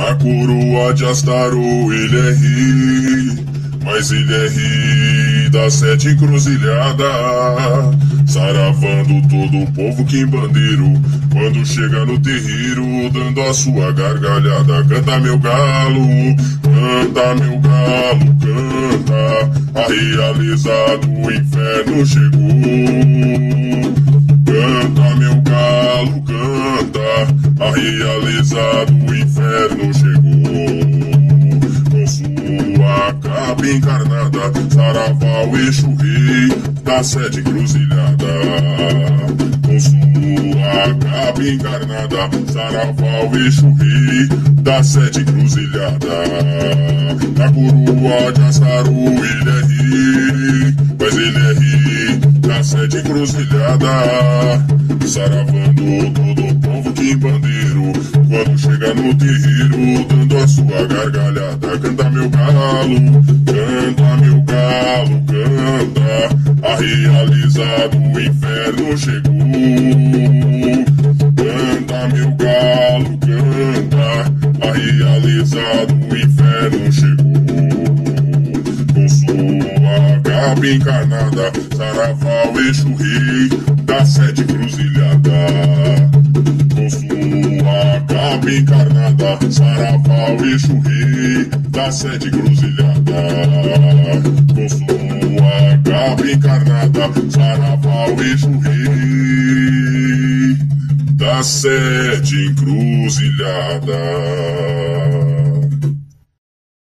Na coroa de Astaro ele é ri, mas ele é ri da sete encruzilhada. Saravando todo o povo que bandeiro, quando chega no terreiro, dando a sua gargalhada. Canta meu galo, canta meu galo, canta. A realeza do inferno chegou. A realeza do inferno chegou. Com sua capa encarnada, Saravá, o eixo rei da sede encruzilhada. Com sua capa encarnada, Saravá, o eixo rei da sede encruzilhada. Na coroa de Assaru ele é rei, mas ele é rei da sede encruzilhada. Saravando todo o povo que bandeiro, quando chega no terreiro, dando a sua gargalhada. Canta meu galo, canta meu galo, canta. A realizado o inferno chegou. Canta meu galo, canta. A realizado o inferno chegou. Capa encarnada, Saravá, eixo rei da sete cruzilhada. Com sua capa encarnada, Saravá, eixo rei da sete cruzilhada. Com sua capa encarnada, Saravá, eixo rei da sete encruzilhada.